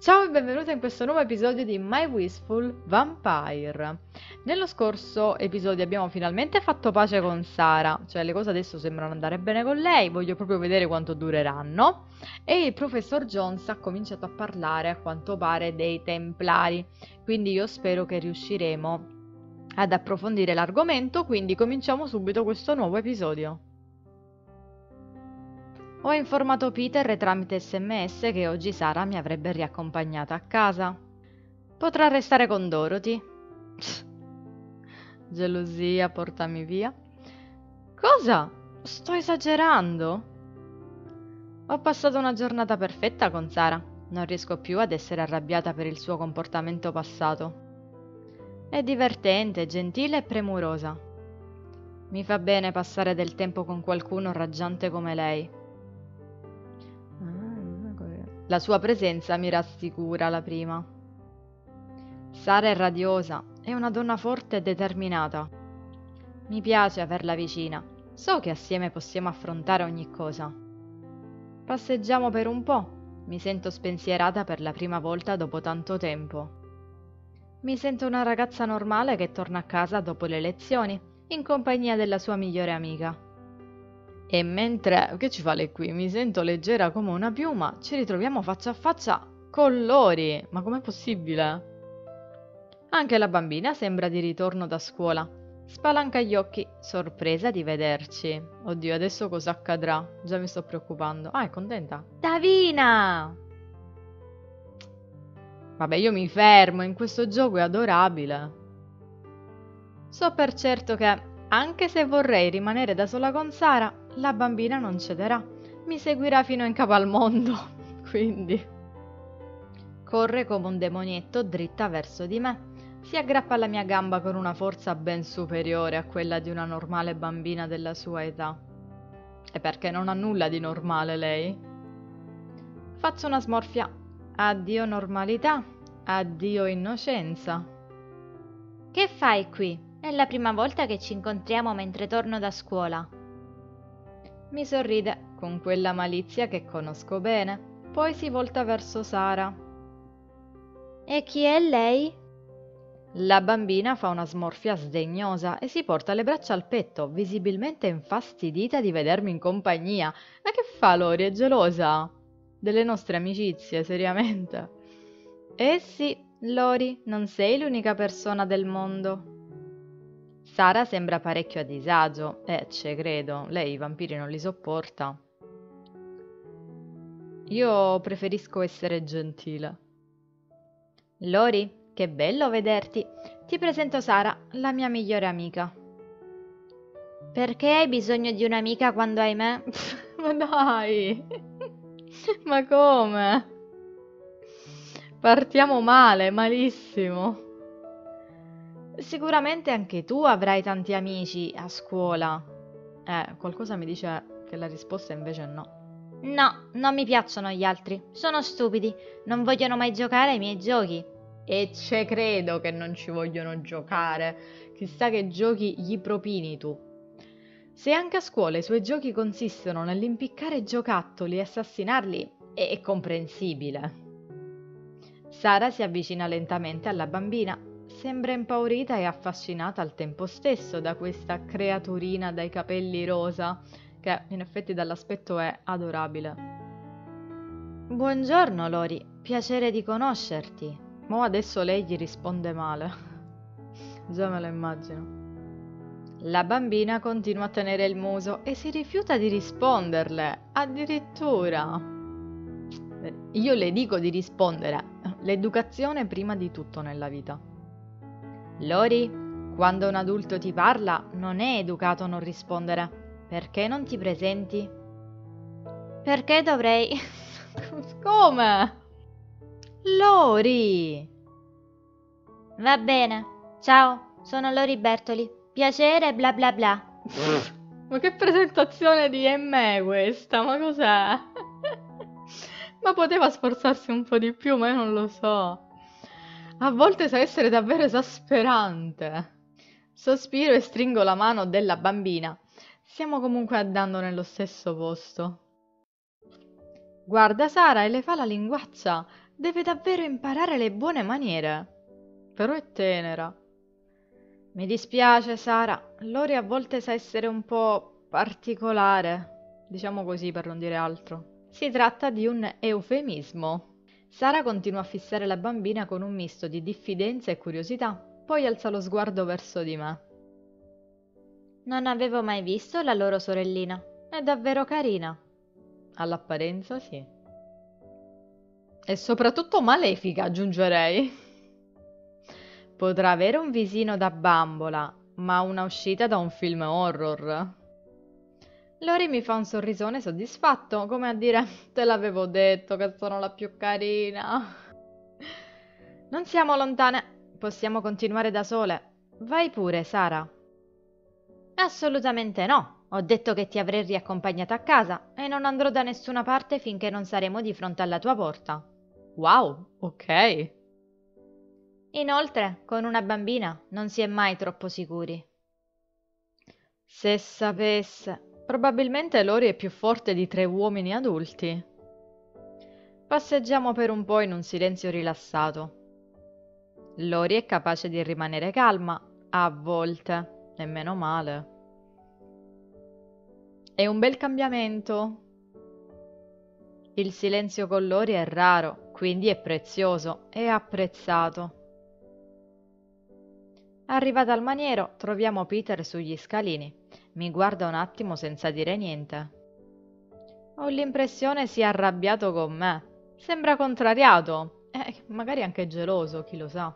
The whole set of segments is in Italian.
Ciao e benvenuta in questo nuovo episodio di My Wistful Vampire. Nello scorso episodio abbiamo finalmente fatto pace con Sara, cioè le cose adesso sembrano andare bene con lei, voglio proprio vedere quanto dureranno. E il professor Jones ha cominciato a parlare a quanto pare dei Templari, quindi io spero che riusciremo ad approfondire l'argomento, quindi cominciamo subito questo nuovo episodio. Ho informato Peter tramite sms che oggi Sara mi avrebbe riaccompagnata a casa. Potrà restare con Dorothy. Gelosia, portami via. Cosa? Sto esagerando? Ho passato una giornata perfetta con Sara. Non riesco più ad essere arrabbiata per il suo comportamento passato. È divertente, gentile e premurosa. Mi fa bene passare del tempo con qualcuno raggiante come lei. La sua presenza mi rassicura la prima. Sara è radiosa, è una donna forte e determinata. Mi piace averla vicina, so che assieme possiamo affrontare ogni cosa. Passeggiamo per un po', mi sento spensierata per la prima volta dopo tanto tempo. Mi sento una ragazza normale che torna a casa dopo le lezioni, in compagnia della sua migliore amica. E mentre... che ci fa lei qui? Mi sento leggera come una piuma, ci ritroviamo faccia a faccia con Lori. Ma com'è possibile? Anche la bambina sembra di ritorno da scuola. Spalanca gli occhi, sorpresa di vederci. Oddio, adesso cosa accadrà? Già mi sto preoccupando. Ah, è contenta? Davina! Vabbè, io mi fermo, in questo gioco è adorabile. So per certo che, anche se vorrei rimanere da sola con Sara, la bambina non cederà. Mi seguirà fino in capo al mondo. Quindi... Corre come un demonietto dritta verso di me. Si aggrappa alla mia gamba con una forza ben superiore a quella di una normale bambina della sua età. E perché non ha nulla di normale lei? Faccio una smorfia. Addio normalità. Addio innocenza. Che fai qui? È la prima volta che ci incontriamo mentre torno da scuola. Mi sorride con quella malizia che conosco bene, poi si volta verso Sara. E chi è lei? La bambina fa una smorfia sdegnosa e si porta le braccia al petto, visibilmente infastidita di vedermi in compagnia. Ma che fa Lori? È gelosa? Delle nostre amicizie, seriamente. Eh sì, Lori, non sei l'unica persona del mondo. Sara sembra parecchio a disagio, eh, ce credo, lei i vampiri non li sopporta. Io preferisco essere gentile. Lori, che bello vederti. Ti presento Sara, la mia migliore amica. Perché hai bisogno di un'amica quando hai me? Ma dai! Ma come? Partiamo male, malissimo. Sicuramente anche tu avrai tanti amici a scuola. Eh, qualcosa mi dice che la risposta invece è no. No, non mi piacciono gli altri. Sono stupidi. Non vogliono mai giocare ai miei giochi. E ce credo che non ci vogliono giocare. Chissà che giochi gli propini tu. Se anche a scuola i suoi giochi consistono nell'impiccare giocattoli e assassinarli, è comprensibile. Sara si avvicina lentamente alla bambina Sembra impaurita e affascinata al tempo stesso da questa creaturina dai capelli rosa, che in effetti dall'aspetto è adorabile. Buongiorno Lori, piacere di conoscerti. Mo adesso lei gli risponde male. Già me lo immagino. La bambina continua a tenere il muso e si rifiuta di risponderle, addirittura. Io le dico di rispondere, l'educazione prima di tutto nella vita. Lori, quando un adulto ti parla, non è educato non rispondere. Perché non ti presenti? Perché dovrei... Come? Lori! Va bene. Ciao, sono Lori Bertoli. Piacere, bla bla bla. ma che presentazione di M questa? Ma cos'è? ma poteva sforzarsi un po' di più, ma io non lo so. A volte sa essere davvero esasperante. Sospiro e stringo la mano della bambina. Stiamo comunque andando nello stesso posto. Guarda Sara e le fa la linguaccia. Deve davvero imparare le buone maniere. Però è tenera. Mi dispiace, Sara. Lori a volte sa essere un po' particolare. Diciamo così per non dire altro. Si tratta di un eufemismo. Sara continua a fissare la bambina con un misto di diffidenza e curiosità, poi alza lo sguardo verso di me. Non avevo mai visto la loro sorellina. È davvero carina. All'apparenza sì. E soprattutto malefica, aggiungerei. Potrà avere un visino da bambola, ma una uscita da un film horror. Lori mi fa un sorrisone soddisfatto, come a dire te l'avevo detto che sono la più carina. Non siamo lontane, possiamo continuare da sole. Vai pure, Sara. Assolutamente no. Ho detto che ti avrei riaccompagnata a casa e non andrò da nessuna parte finché non saremo di fronte alla tua porta. Wow, ok. Inoltre, con una bambina non si è mai troppo sicuri. Se sapesse, Probabilmente Lori è più forte di tre uomini adulti. Passeggiamo per un po' in un silenzio rilassato. Lori è capace di rimanere calma, a volte, e meno male. È un bel cambiamento. Il silenzio con Lori è raro, quindi è prezioso e apprezzato. Arrivata al maniero, troviamo Peter sugli scalini. Mi guarda un attimo senza dire niente. Ho l'impressione sia arrabbiato con me. Sembra contrariato. Eh, magari anche geloso, chi lo sa.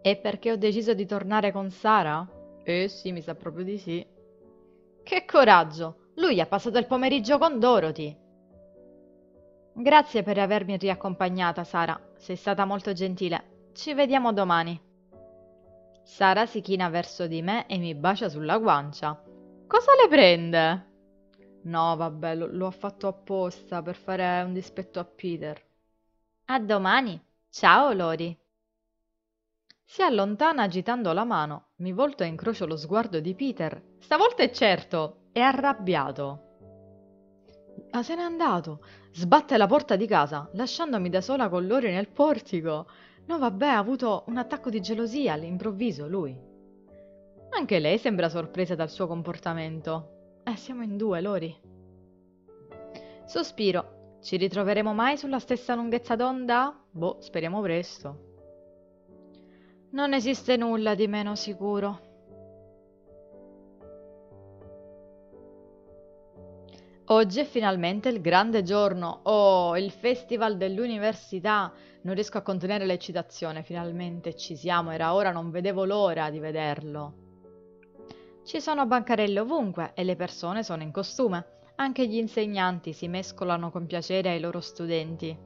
E perché ho deciso di tornare con Sara? Eh sì, mi sa proprio di sì. Che coraggio! Lui ha passato il pomeriggio con Dorothy. Grazie per avermi riaccompagnata, Sara. Sei stata molto gentile. Ci vediamo domani. Sara si china verso di me e mi bacia sulla guancia. Cosa le prende? No, vabbè, lo, lo ha fatto apposta per fare un dispetto a Peter. A domani. Ciao, Lori. Si allontana agitando la mano. Mi volto e incrocio lo sguardo di Peter. Stavolta è certo, è arrabbiato. Ma se n'è andato. Sbatte la porta di casa, lasciandomi da sola con Lori nel portico. No, vabbè, ha avuto un attacco di gelosia all'improvviso lui. Anche lei sembra sorpresa dal suo comportamento. Eh, siamo in due, Lori. Sospiro. Ci ritroveremo mai sulla stessa lunghezza d'onda? Boh, speriamo presto. Non esiste nulla di meno sicuro. Oggi è finalmente il grande giorno. Oh, il festival dell'università. Non riesco a contenere l'eccitazione, finalmente ci siamo, era ora, non vedevo l'ora di vederlo. Ci sono bancarelle ovunque e le persone sono in costume. Anche gli insegnanti si mescolano con piacere ai loro studenti.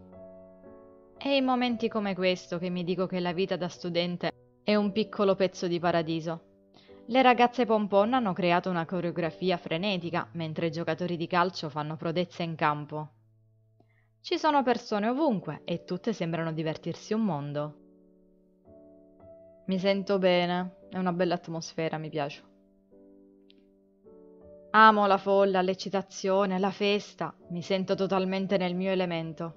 È in momenti come questo che mi dico che la vita da studente è un piccolo pezzo di paradiso. Le ragazze pompon hanno creato una coreografia frenetica mentre i giocatori di calcio fanno prodezze in campo. Ci sono persone ovunque e tutte sembrano divertirsi un mondo. Mi sento bene, è una bella atmosfera, mi piace. Amo la folla, l'eccitazione, la festa, mi sento totalmente nel mio elemento.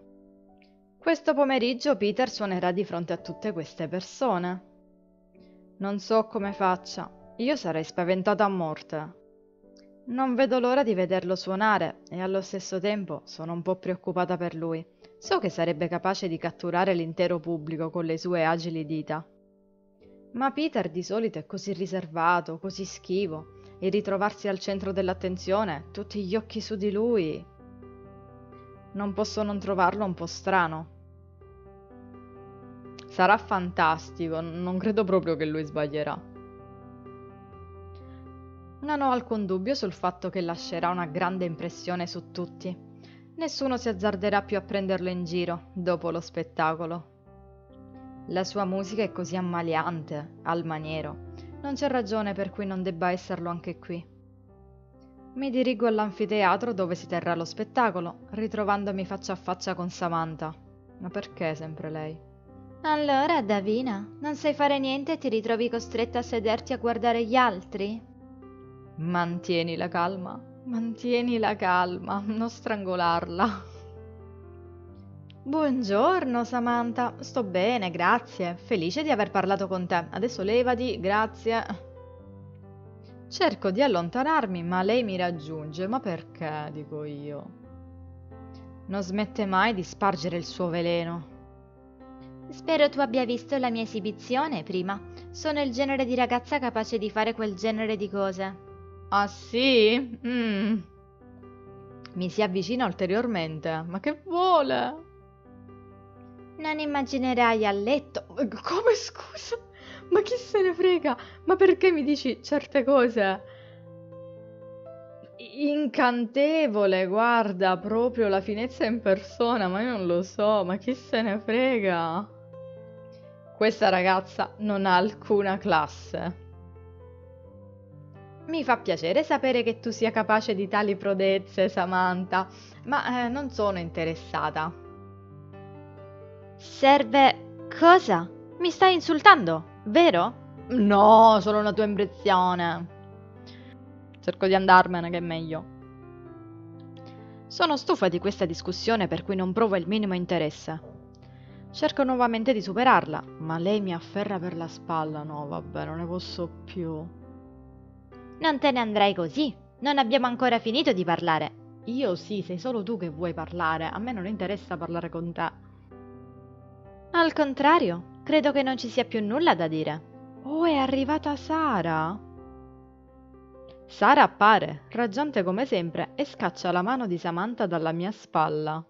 Questo pomeriggio Peter suonerà di fronte a tutte queste persone. Non so come faccia, io sarei spaventata a morte. Non vedo l'ora di vederlo suonare e allo stesso tempo sono un po' preoccupata per lui. So che sarebbe capace di catturare l'intero pubblico con le sue agili dita. Ma Peter di solito è così riservato, così schivo, e ritrovarsi al centro dell'attenzione, tutti gli occhi su di lui. Non posso non trovarlo un po' strano. Sarà fantastico, non credo proprio che lui sbaglierà. Non ho alcun dubbio sul fatto che lascerà una grande impressione su tutti. Nessuno si azzarderà più a prenderlo in giro dopo lo spettacolo. La sua musica è così ammaliante, al maniero. Non c'è ragione per cui non debba esserlo anche qui. Mi dirigo all'anfiteatro dove si terrà lo spettacolo, ritrovandomi faccia a faccia con Samantha. Ma perché sempre lei? Allora, Davina, non sai fare niente e ti ritrovi costretta a sederti a guardare gli altri? Mantieni la calma, mantieni la calma, non strangolarla. Buongiorno Samantha, sto bene, grazie. Felice di aver parlato con te. Adesso levati, grazie. Cerco di allontanarmi, ma lei mi raggiunge. Ma perché? dico io. Non smette mai di spargere il suo veleno. Spero tu abbia visto la mia esibizione prima. Sono il genere di ragazza capace di fare quel genere di cose. Ah sì? Mm. Mi si avvicina ulteriormente. Ma che vuole? Non immaginerai a letto. Come scusa? Ma chi se ne frega? Ma perché mi dici certe cose? Incantevole, guarda, proprio la finezza in persona, ma io non lo so, ma chi se ne frega? Questa ragazza non ha alcuna classe. Mi fa piacere sapere che tu sia capace di tali prodezze, Samantha, ma eh, non sono interessata. Serve cosa? Mi stai insultando, vero? No, solo una tua impressione. Cerco di andarmene, che è meglio. Sono stufa di questa discussione per cui non provo il minimo interesse. Cerco nuovamente di superarla, ma lei mi afferra per la spalla. No, vabbè, non ne posso più. Non te ne andrai così. Non abbiamo ancora finito di parlare. Io sì, sei solo tu che vuoi parlare. A me non interessa parlare con te. Al contrario, credo che non ci sia più nulla da dire. Oh, è arrivata Sara. Sara appare, raggiante come sempre, e scaccia la mano di Samantha dalla mia spalla.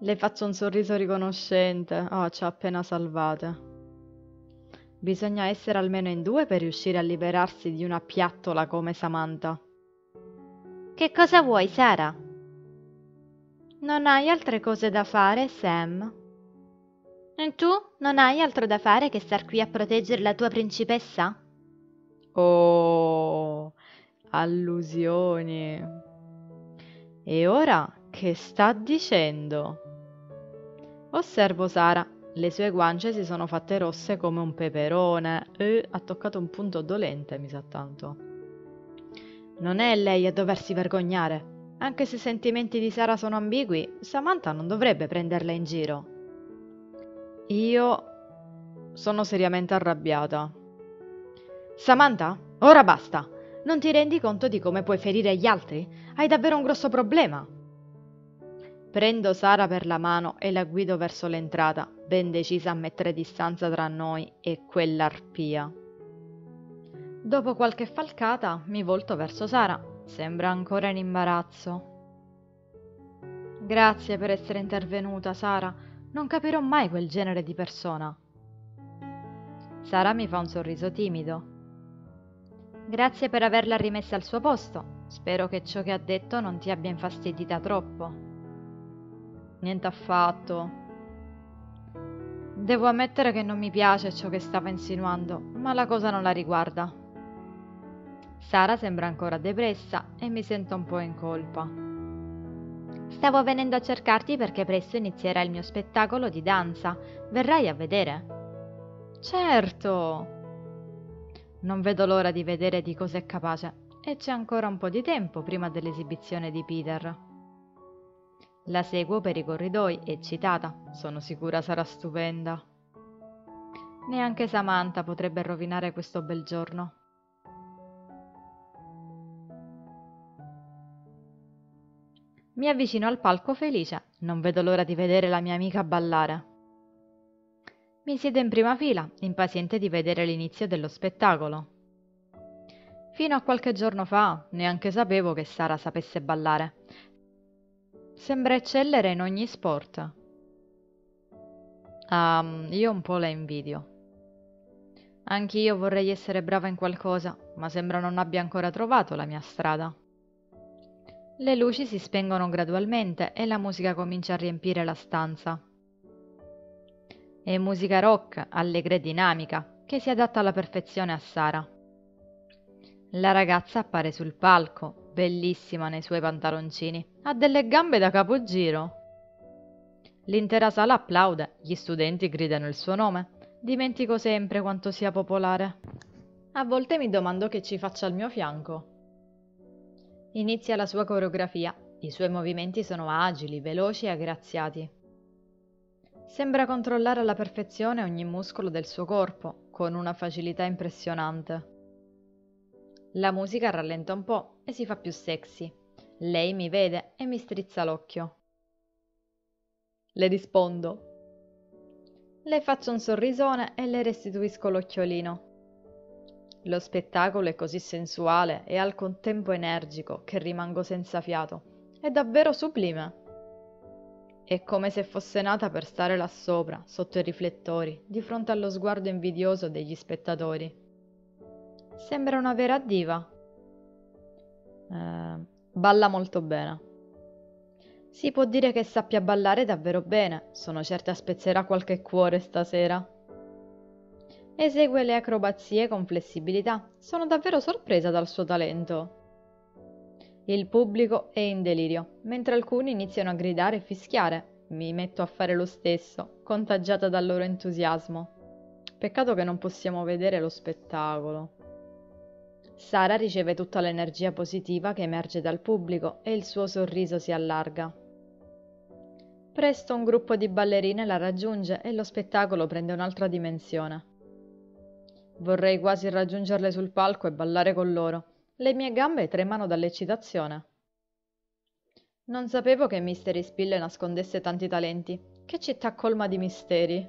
Le faccio un sorriso riconoscente. Oh, ci ha appena salvate. Bisogna essere almeno in due per riuscire a liberarsi di una piattola come Samantha. Che cosa vuoi, Sara? Non hai altre cose da fare, Sam? E tu non hai altro da fare che star qui a proteggere la tua principessa? Oh, allusioni. E ora che sta dicendo? Osservo Sara. Le sue guance si sono fatte rosse come un peperone. E ha toccato un punto dolente, mi sa tanto. Non è lei a doversi vergognare. Anche se i sentimenti di Sara sono ambigui, Samantha non dovrebbe prenderla in giro. Io sono seriamente arrabbiata. Samantha, ora basta. Non ti rendi conto di come puoi ferire gli altri? Hai davvero un grosso problema. Prendo Sara per la mano e la guido verso l'entrata, ben decisa a mettere distanza tra noi e quell'arpia. Dopo qualche falcata mi volto verso Sara. Sembra ancora in imbarazzo. Grazie per essere intervenuta, Sara. Non capirò mai quel genere di persona. Sara mi fa un sorriso timido. Grazie per averla rimessa al suo posto. Spero che ciò che ha detto non ti abbia infastidita troppo. Niente affatto. Devo ammettere che non mi piace ciò che stava insinuando, ma la cosa non la riguarda. Sara sembra ancora depressa e mi sento un po' in colpa. Stavo venendo a cercarti perché presto inizierà il mio spettacolo di danza. Verrai a vedere? Certo! Non vedo l'ora di vedere di cosa è capace e c'è ancora un po' di tempo prima dell'esibizione di Peter. La seguo per i corridoi, eccitata. Sono sicura sarà stupenda. Neanche Samantha potrebbe rovinare questo bel giorno. Mi avvicino al palco felice. Non vedo l'ora di vedere la mia amica ballare. Mi siedo in prima fila, impaziente di vedere l'inizio dello spettacolo. Fino a qualche giorno fa neanche sapevo che Sara sapesse ballare Sembra eccellere in ogni sport. Um, io un po' la invidio. Anch'io vorrei essere brava in qualcosa, ma sembra non abbia ancora trovato la mia strada. Le luci si spengono gradualmente e la musica comincia a riempire la stanza. È musica rock, allegra e dinamica, che si adatta alla perfezione a Sara. La ragazza appare sul palco, bellissima nei suoi pantaloncini. Ha delle gambe da capogiro. L'intera sala applaude, gli studenti gridano il suo nome. Dimentico sempre quanto sia popolare. A volte mi domando che ci faccia al mio fianco. Inizia la sua coreografia. I suoi movimenti sono agili, veloci e aggraziati. Sembra controllare alla perfezione ogni muscolo del suo corpo, con una facilità impressionante. La musica rallenta un po' e si fa più sexy. Lei mi vede e mi strizza l'occhio. Le rispondo. Le faccio un sorrisone e le restituisco l'occhiolino. Lo spettacolo è così sensuale e al contempo energico che rimango senza fiato. È davvero sublime. È come se fosse nata per stare là sopra, sotto i riflettori, di fronte allo sguardo invidioso degli spettatori. Sembra una vera diva. Eh, balla molto bene. Si può dire che sappia ballare davvero bene, sono certa spezzerà qualche cuore stasera. Esegue le acrobazie con flessibilità, sono davvero sorpresa dal suo talento. Il pubblico è in delirio, mentre alcuni iniziano a gridare e fischiare. Mi metto a fare lo stesso, contagiata dal loro entusiasmo. Peccato che non possiamo vedere lo spettacolo. Sara riceve tutta l'energia positiva che emerge dal pubblico e il suo sorriso si allarga. Presto un gruppo di ballerine la raggiunge e lo spettacolo prende un'altra dimensione. Vorrei quasi raggiungerle sul palco e ballare con loro, le mie gambe tremano dall'eccitazione. Non sapevo che Mystery Spill nascondesse tanti talenti. Che città colma di misteri.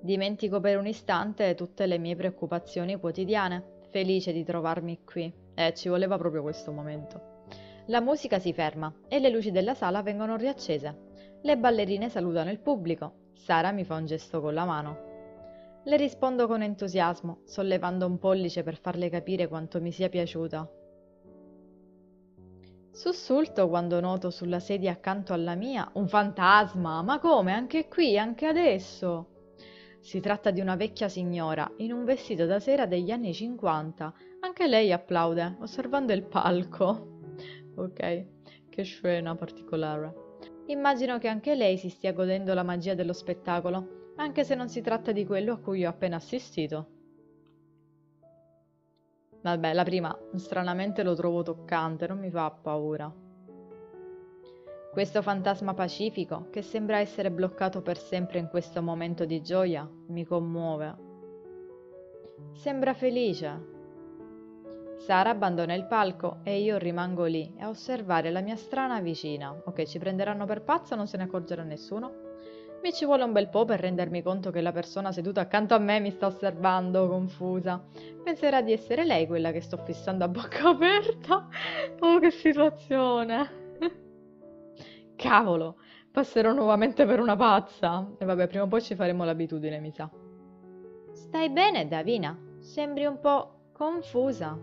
Dimentico per un istante tutte le mie preoccupazioni quotidiane, felice di trovarmi qui. Eh, ci voleva proprio questo momento. La musica si ferma e le luci della sala vengono riaccese. Le ballerine salutano il pubblico. Sara mi fa un gesto con la mano. Le rispondo con entusiasmo, sollevando un pollice per farle capire quanto mi sia piaciuta. Sussulto quando noto sulla sedia accanto alla mia un fantasma. Ma come? Anche qui, anche adesso? Si tratta di una vecchia signora in un vestito da sera degli anni 50. Anche lei applaude, osservando il palco. Ok, che scena particolare. Immagino che anche lei si stia godendo la magia dello spettacolo anche se non si tratta di quello a cui ho appena assistito. Vabbè, la prima, stranamente lo trovo toccante, non mi fa paura. Questo fantasma pacifico, che sembra essere bloccato per sempre in questo momento di gioia, mi commuove. Sembra felice. Sara abbandona il palco e io rimango lì a osservare la mia strana vicina. Ok, ci prenderanno per pazza, non se ne accorgerà nessuno. Mi ci vuole un bel po' per rendermi conto che la persona seduta accanto a me mi sta osservando, confusa. Penserà di essere lei quella che sto fissando a bocca aperta. Oh, che situazione! Cavolo, passerò nuovamente per una pazza. E vabbè, prima o poi ci faremo l'abitudine, mi sa. Stai bene, Davina? Sembri un po' confusa.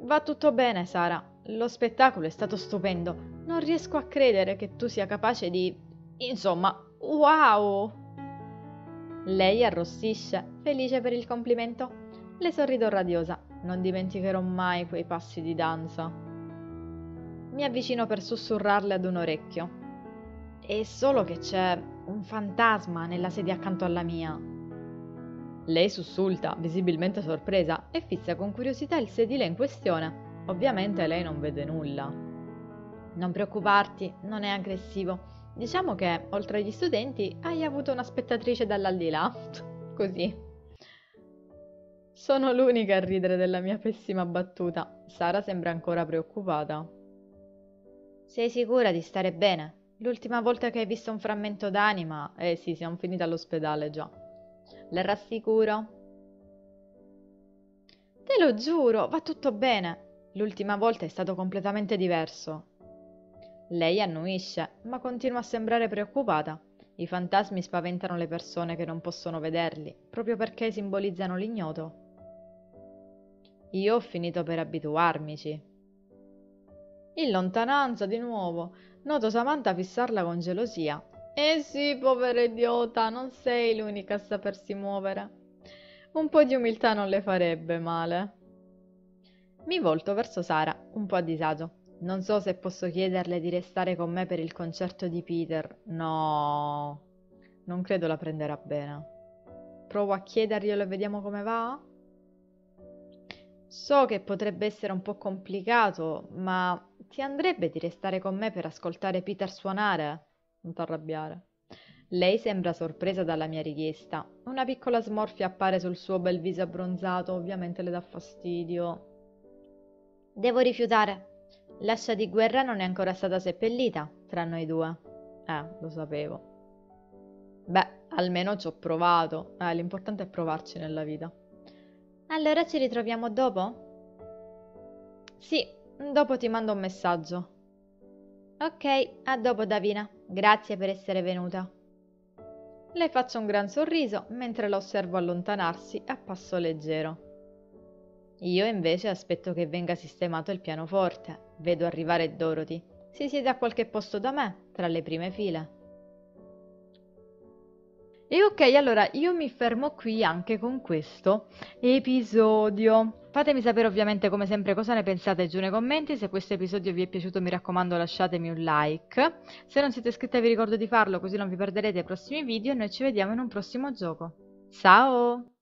Va tutto bene, Sara. Lo spettacolo è stato stupendo. Non riesco a credere che tu sia capace di Insomma, wow! Lei arrossisce, felice per il complimento. Le sorrido radiosa, non dimenticherò mai quei passi di danza. Mi avvicino per sussurrarle ad un orecchio. È solo che c'è un fantasma nella sedia accanto alla mia. Lei sussulta, visibilmente sorpresa, e fissa con curiosità il sedile in questione. Ovviamente lei non vede nulla. Non preoccuparti, non è aggressivo. Diciamo che, oltre agli studenti, hai avuto una spettatrice dall'aldilà. Così. Sono l'unica a ridere della mia pessima battuta. Sara sembra ancora preoccupata. Sei sicura di stare bene? L'ultima volta che hai visto un frammento d'anima... Eh sì, siamo finiti all'ospedale già. Le rassicuro? Te lo giuro, va tutto bene. L'ultima volta è stato completamente diverso. Lei annuisce, ma continua a sembrare preoccupata. I fantasmi spaventano le persone che non possono vederli, proprio perché simbolizzano l'ignoto. Io ho finito per abituarmici. In lontananza, di nuovo, noto Samantha fissarla con gelosia. Eh sì, povera idiota, non sei l'unica a sapersi muovere. Un po' di umiltà non le farebbe male. Mi volto verso Sara, un po' a disagio. Non so se posso chiederle di restare con me per il concerto di Peter. No, non credo la prenderà bene. Provo a chiederglielo e vediamo come va? So che potrebbe essere un po' complicato, ma ti andrebbe di restare con me per ascoltare Peter suonare? Non t'arrabbiare. Lei sembra sorpresa dalla mia richiesta. Una piccola smorfia appare sul suo bel viso abbronzato, ovviamente le dà fastidio. Devo rifiutare. L'ascia di guerra non è ancora stata seppellita tra noi due. Eh, lo sapevo. Beh, almeno ci ho provato. Eh, l'importante è provarci nella vita. Allora ci ritroviamo dopo? Sì, dopo ti mando un messaggio. Ok, a dopo Davina. Grazie per essere venuta. Le faccio un gran sorriso mentre la osservo allontanarsi a passo leggero. Io invece aspetto che venga sistemato il pianoforte. Vedo arrivare Dorothy. Si siede a qualche posto da me, tra le prime file. E ok, allora io mi fermo qui anche con questo episodio. Fatemi sapere ovviamente come sempre cosa ne pensate giù nei commenti, se questo episodio vi è piaciuto mi raccomando lasciatemi un like, se non siete iscritti vi ricordo di farlo così non vi perderete i prossimi video e noi ci vediamo in un prossimo gioco. Ciao!